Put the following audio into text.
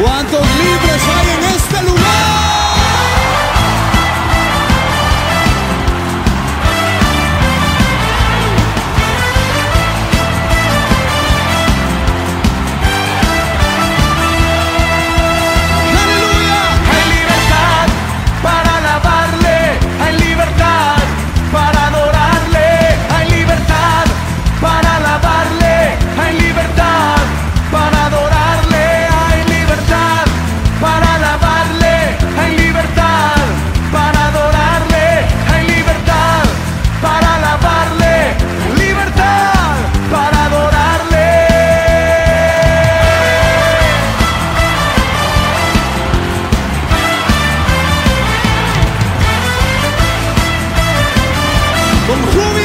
¿Cuántos libres hay? Come